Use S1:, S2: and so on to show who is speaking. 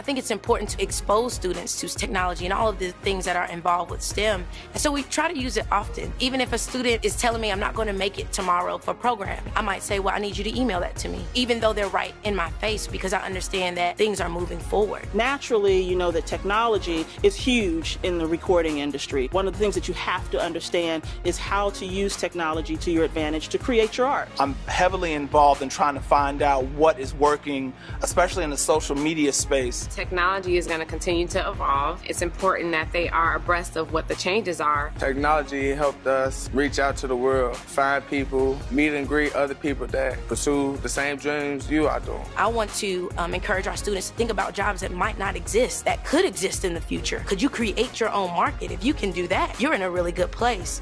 S1: I think it's important to expose students to technology and all of the things that are involved with STEM. And so we try to use it often. Even if a student is telling me I'm not going to make it tomorrow for program, I might say, well, I need you to email that to me, even though they're right in my face because I understand that things are moving forward.
S2: Naturally, you know that technology is huge in the recording industry. One of the things that you have to understand is how to use technology to your advantage to create your art.
S3: I'm heavily involved in trying to find out what is working, especially in the social media space.
S4: Technology is going to continue to evolve. It's important that they are abreast of what the changes are.
S5: Technology helped us reach out to the world, find people, meet and greet other people that pursue the same dreams you are doing.
S1: I want to um, encourage our students to think about jobs that might not exist, that could exist in the future. Could you create your own market? If you can do that, you're in a really good place.